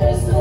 There's